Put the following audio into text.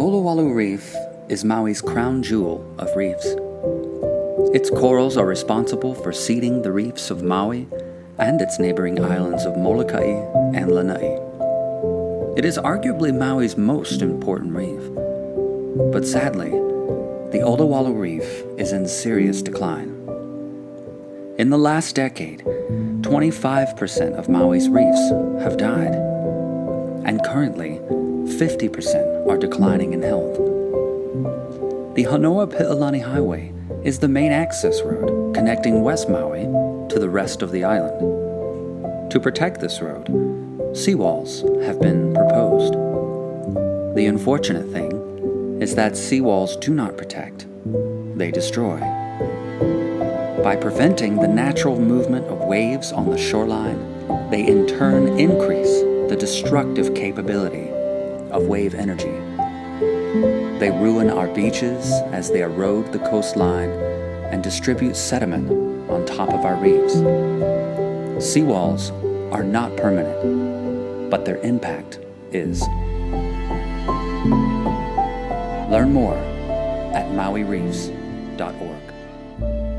Olowalu Reef is Maui's crown jewel of reefs. Its corals are responsible for seeding the reefs of Maui and its neighboring islands of Molokai and Lanai. It is arguably Maui's most important reef. But sadly, the Olowalu Reef is in serious decline. In the last decade, 25% of Maui's reefs have died, and currently, 50% are declining in health. The Honoapi'ilani Highway is the main access road connecting West Maui to the rest of the island. To protect this road, seawalls have been proposed. The unfortunate thing is that seawalls do not protect, they destroy. By preventing the natural movement of waves on the shoreline, they in turn increase the destructive capability of wave energy. They ruin our beaches as they erode the coastline and distribute sediment on top of our reefs. Seawalls are not permanent, but their impact is. Learn more at mauireefs.org.